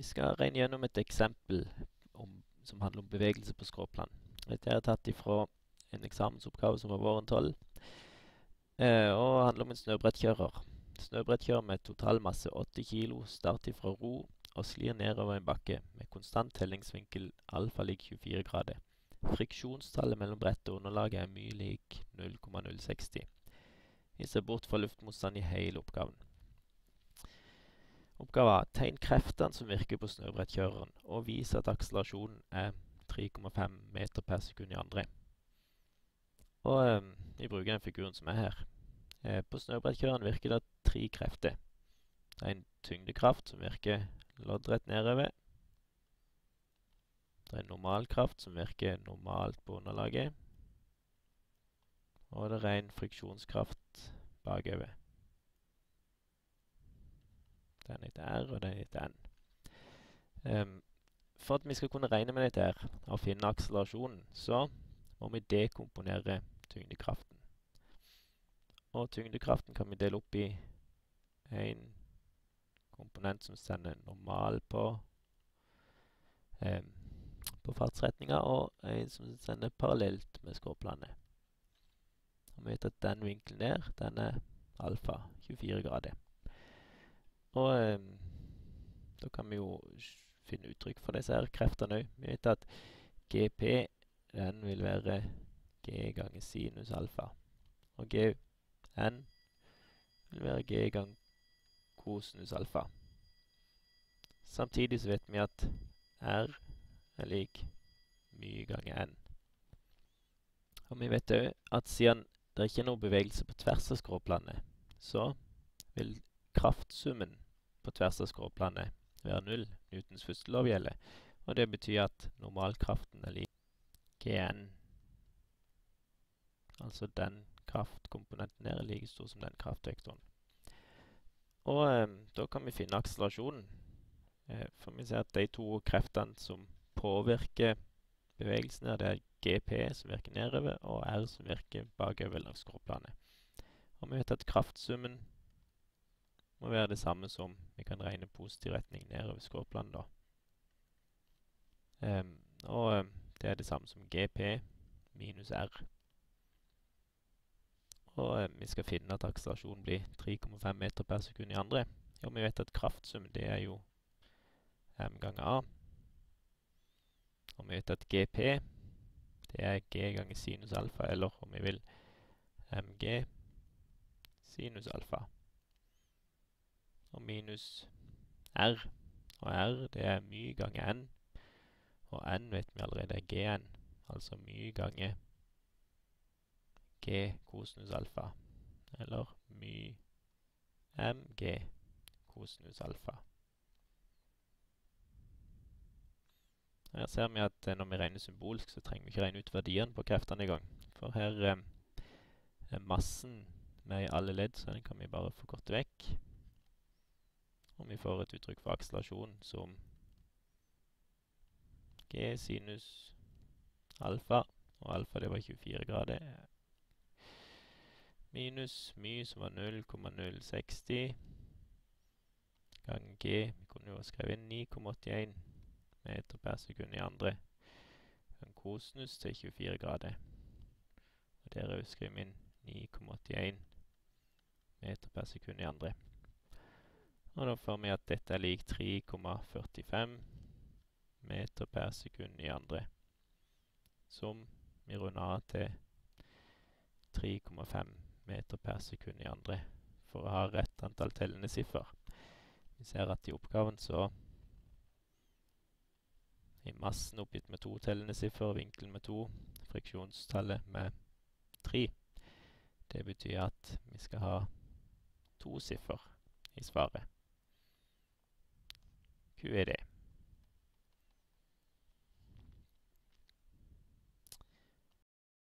Vi skal regne gjennom et eksempel om, som handler om bevegelse på skråplan. Dette er tatt ifra en eksamensoppgave som var våren 12, eh, og handler om en snøbrettkjører. Snøbrettkjører med totalmasse 80 kg starter fra ro og slir nedover en bakke med konstant tellingsvinkel alfa lik 24 grader. Friksjonstallet mellom brettet og underlaget er mye lik 0,060. Vi ser bort fra luftmotstand i hele oppgaven. Oppgava tegn kreftene som virker på snøbrettkjøreren, og vis at akselerasjonen er 3,5 meter per sekund i andre. Og eh, bruker den figuren som er her. Eh, på snøbrettkjøreren virker det tre krefter. Det er en tyngdekraft som virker loddrett nedover. Det er en normalkraft som virker normalt på underlaget. Og det er en friksjonskraft bakover. Den heter R, og den heter N. Um, for at vi skal kunne regne med dette her, og finne akselerasjonen, så må vi dekomponere tyngdekraften. Og tyngdekraften kan vi dele opp i en komponent som sender normal på, um, på fartsretninga, og en som sender parallelt med skråplanet. Og vi vet at den vinkelen der, den er alfa, 24 grader. Og eh, da kan vi jo finne uttrykk for disse her kreftene òg. Vi vet at GP den vil være G ganger sinus alfa. Og GN vil være G ganger kosinus alfa. Samtidig så vet vi at R er lik mye ganger N. Og vi vet òg at siden det er ikke noe bevegelse på tvers av skråplanet, så vil kraftsummen på tvers av skråplanet være null. Newtons første lov gjelder. Og det betyr at normalkraften er lik Gn. Altså den kraftkomponenten her er like stor som den kraftvektoren. Og eh, da kan vi finne akselerasjonen. Eh, for vi ser at de to kreftene som påvirker bevegelsen her, det er GP som virker nedover, og R som virker bakover langs skråplanet. Og vi vet at kraftsummen må være det samme som vi kan regne positiv retning nedover skråplanet, da. Um, og um, det er det samme som GP minus R. Og um, vi skal finne at akselerasjonen blir 3,5 meter per sekund i andre. Og vi vet at kraftsum, det er jo M ganger A. Og vi vet at GP det er G ganger sinus alfa, eller om vi vil MG sinus alfa og minus R. Og R det er my ganger N. Og N vet vi allerede er Gn, altså my ganger G kosinus alfa. Eller my mg kosinus alfa. Her ser vi at eh, når vi regner symbolsk, så trenger vi ikke regne ut verdiene på kreftene engang. For her eh, er massen med i alle ledd, så den kan vi bare få gått vekk. Vi får et uttrykk for akselerasjon som G sinus alfa, og alfa det var 24 grader, minus my som var 0,060 gang G. Vi kunne jo skrive inn 9,81 meter per sekund i andre. gang kosinus til 24 grader. Og der skriver vi inn 9,81 meter per sekund i andre. Og da får vi at dette er lik 3,45 meter per sekund i andre. Som vi runder av til 3,5 meter per sekund i andre for å ha rett antall tellende siffer. Vi ser at i oppgaven så er massen oppgitt med to tellende siffer, vinkelen med to, friksjonstallet med tre. Det betyr at vi skal ha to siffer i svaret. QED